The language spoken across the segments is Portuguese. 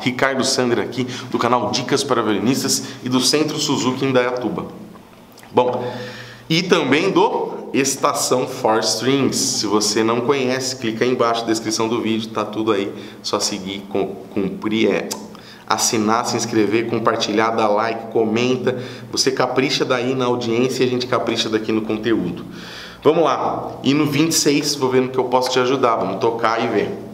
Ricardo Sandra aqui do canal Dicas para Violinistas e do Centro Suzuki em Dayatuba. Bom, e também do Estação Four Strings. Se você não conhece, clica aí embaixo na descrição do vídeo, tá tudo aí. Só seguir, cumprir, é, assinar, se inscrever, compartilhar, dar like, comenta. Você capricha daí na audiência e a gente capricha daqui no conteúdo. Vamos lá. E no 26, vou ver no que eu posso te ajudar. Vamos tocar e ver.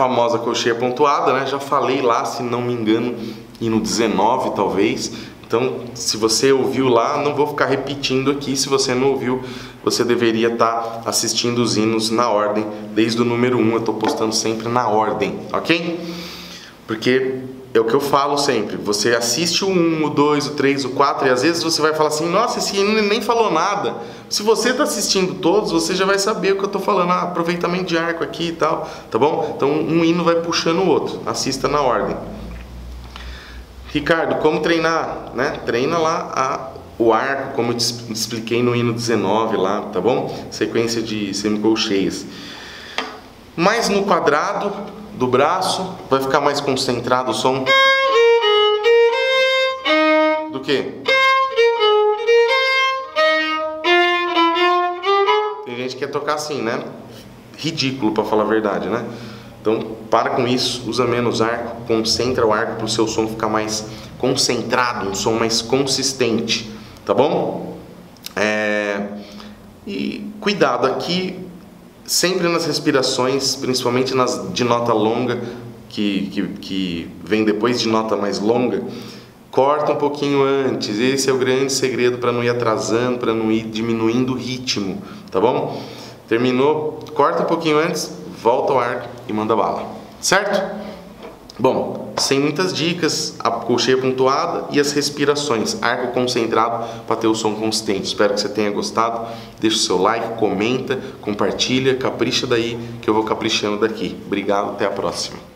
Famosa cocheia pontuada, né? Já falei lá, se não me engano, e no 19 talvez. Então, se você ouviu lá, não vou ficar repetindo aqui. Se você não ouviu, você deveria estar tá assistindo os hinos na ordem, desde o número 1. Eu estou postando sempre na ordem, ok? Porque é o que eu falo sempre. Você assiste o 1, o 2, o 3, o 4 e às vezes você vai falar assim: nossa, esse hino nem falou nada. Se você está assistindo todos, você já vai saber o que eu estou falando. Ah, aproveitamento de arco aqui e tal, tá bom? Então um hino vai puxando o outro. Assista na ordem. Ricardo, como treinar? Né? Treina lá a, o arco, como eu te expliquei no hino 19 lá, tá bom? Sequência de semicolcheias. Mais no quadrado, do braço, vai ficar mais concentrado o som. Do que? Tem gente que quer tocar assim, né? Ridículo para falar a verdade, né? Então, para com isso, usa menos arco, concentra o arco para o seu som ficar mais concentrado, um som mais consistente, tá bom? É... E cuidado aqui, sempre nas respirações, principalmente nas de nota longa, que, que, que vem depois de nota mais longa, corta um pouquinho antes. Esse é o grande segredo para não ir atrasando, para não ir diminuindo o ritmo, tá bom? Terminou, corta um pouquinho antes, volta ao arco e manda bala, certo? Bom, sem muitas dicas, a colcheia pontuada e as respirações, arco concentrado para ter o som consistente. Espero que você tenha gostado. Deixa o seu like, comenta, compartilha, capricha daí que eu vou caprichando daqui. Obrigado, até a próxima.